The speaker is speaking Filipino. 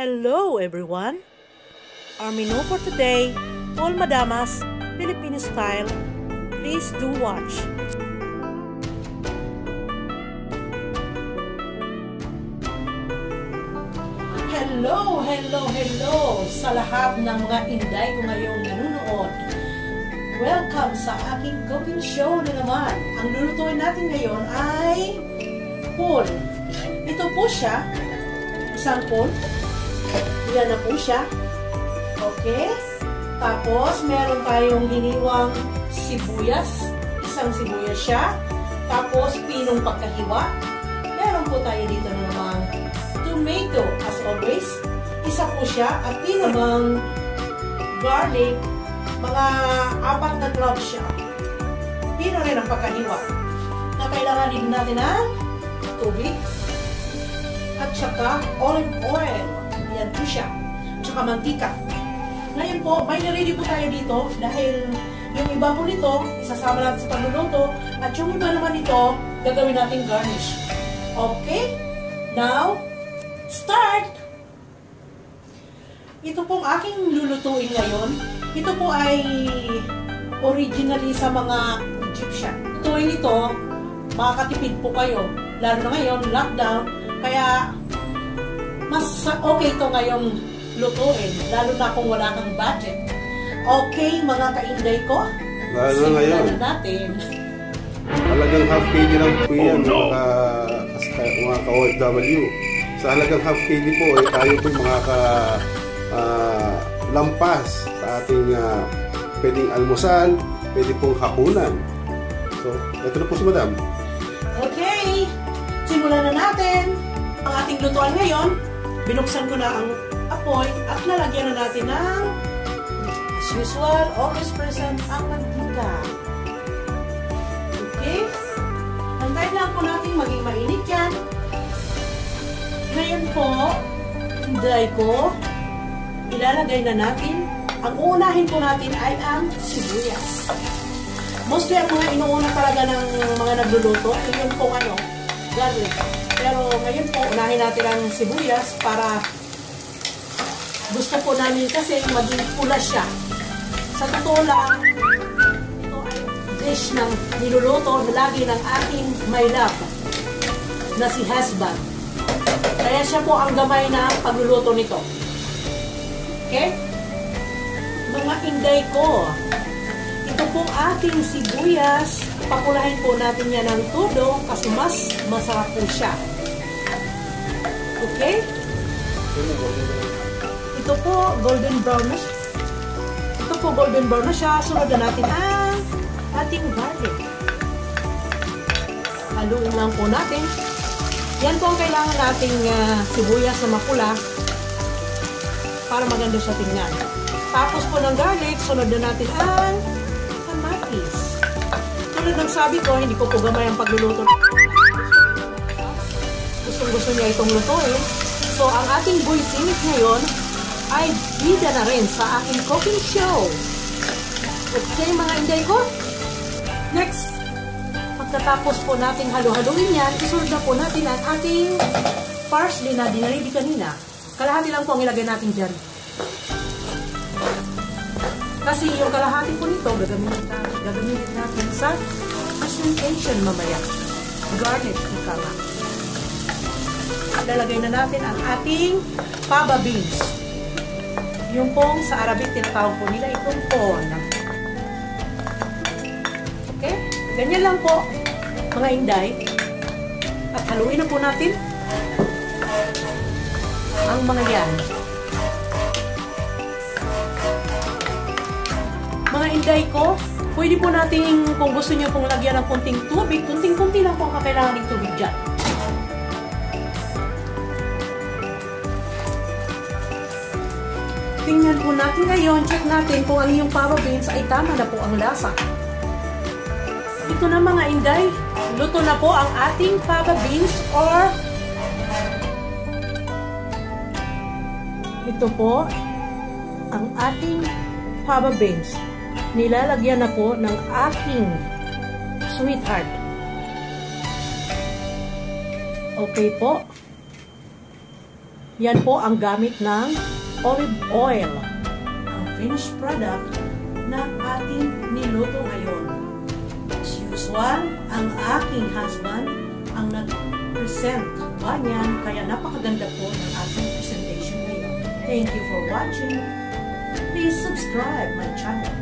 Hello everyone! Our menu for today, Paul Madamas, Filipino style. Please do watch. Hello, hello, hello sa lahat ng mga inday ko ngayong nanonood. Welcome sa aking cooking show na naman. Ang lulutuin natin ngayon ay Paul. Ito po siya, isang Paul. Yan na po siya. Okay? Tapos, meron tayong hiniwang sibuyas. Isang sibuyas siya. Tapos, pinong pagkahiwa. Meron po tayo dito na namang tomato, as always. Isa po siya. At pinamang garlic. Mga apat na cloves siya. Pino rin ang pagkahiwa. Na kailangan din natin ng tubig. At saka olive oil. Yan po siya. Tsaka mantika. Ngayon po, may ready po tayo dito dahil yung iba po nito, isasama natin sa pagluluto at yung iba naman nito, gagawin natin garnish. Okay? Now, start! Ito pong aking lulutuin ngayon. Ito po ay originally sa mga Egyptian. Lutuin ito, makakatipid po kayo. Lalo na ngayon, lockdown. Kaya, mas okay ito ngayong lutuin, lalo na kung wala kang budget. Okay, mga kainday ko? Lalo na ngayon. Natin. Halagang half KG lang po yan, mga, ka, mga ka-OFW. Sa halagang half KG po, eh, tayo po mga ka, ah, lampas sa ating uh, pwedeng almusal, pwede pong hapunan. So, ito na po si Madam. Okay, simulan na natin. Ang ating lutuan ngayon, binuksan ko na ang apoy at lalagyan na natin ng as usual, always present ang mantika. Okay? Antayin lang po natin maging mainit yan. Ngayon po, hinday ko, ilalagay na natin, ang uunahin po natin ay ang sibuyas. Mostly ang mga inuuna talaga ng mga nagluluto, ay yun pong ano, garlic. Pero ngayon po, unahin natin ang sibuyas para gusto po namin kasi maging pula siya. Sa totoo lang, ito ay dish ng niluluto na lagi ng ating my love na si husband. Kaya siya po ang gamay na pagluluto nito. Okay? Mga inday ko, ito pong ating sibuyas, pakulahin po natin yan ng todo kasi mas masarap po siya. Okay? Ito po, golden brown na siya. Ito po, golden brown na siya. Sunod na natin ang ating garlic. Haluin lang po natin. Yan po ang kailangan nating uh, sibuyas na mapula para maganda siya tingnan. Tapos po ng garlic, sunod na natin ang kamatis. Tulad ng sabi ko, hindi ko po gamay ang pagluluto. Gustong gusto niya itong lutuin. So, ang ating buisit ngayon ay bida na rin sa aking cooking show. Okay, mga inday ko? Next, pagkatapos po nating halo-haluin yan, isunod po natin ang ating parsley na dinarili kanina. Kalahati lang po ang ilagay natin dyan. Kasi yung kalahati po nito, gagamitin, gagamitin natin sa presentation mamaya. Garnish, ika nga. Lalagay na natin ang ating fava beans. Yung pong sa Arabic tinatawag po nila itong pon. Okay? Ganyan lang po, mga inday. At haluin na po natin ang mga yan. Mga inday ko, pwede po natin, kung gusto nyo pong lagyan ng kunting tubig, kunting-kunti lang po ang kakailangan ng tubig dyan. Tingnan po natin ngayon, check natin kung ang iyong fava beans ay tama na po ang lasa. Ito na mga inday, luto na po ang ating fava beans or ito po ang ating fava beans. nilalagyan na po ng aking sweetheart. Okay po. Yan po ang gamit ng olive oil. Ang finished product na ating niluto ngayon. As usual, ang aking husband ang nag-present ba niyan, kaya napakaganda po ng ating. Thank you for watching. Please subscribe my channel.